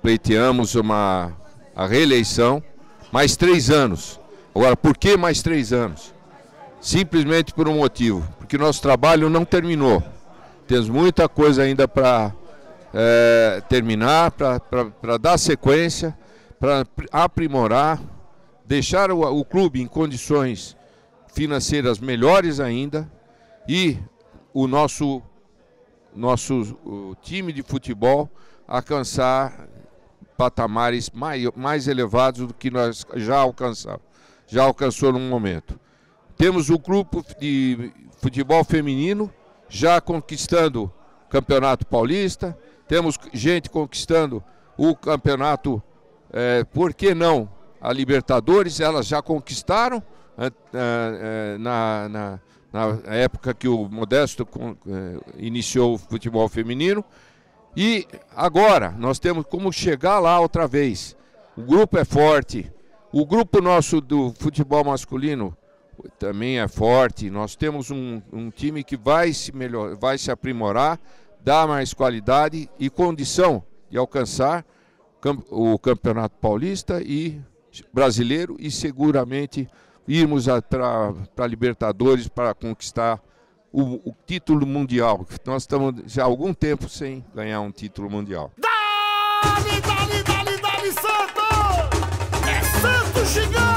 pleiteamos uma, a reeleição, mais três anos. Agora, por que mais três anos? Simplesmente por um motivo, porque nosso trabalho não terminou. Temos muita coisa ainda para é, terminar, para dar sequência, para aprimorar, deixar o, o clube em condições financeiras melhores ainda e o nosso, nosso time de futebol alcançar patamares mais, elevados do que nós já alcançamos, já alcançou no momento. Temos o grupo de futebol feminino já conquistando o Campeonato Paulista, temos gente conquistando o campeonato, é, por que não? A Libertadores, elas já conquistaram é, é, na, na, na, época que o Modesto é, iniciou o futebol feminino. E agora nós temos como chegar lá outra vez. O grupo é forte. O grupo nosso do futebol masculino também é forte. Nós temos um, um time que vai se melhor, vai se aprimorar, dar mais qualidade e condição de alcançar o Campeonato Paulista e brasileiro e seguramente irmos para a Libertadores para conquistar o, o, título mundial. Nós estamos já há algum tempo sem ganhar um título mundial. Dali, dali, dali, dali, Santos! É Santos gigante!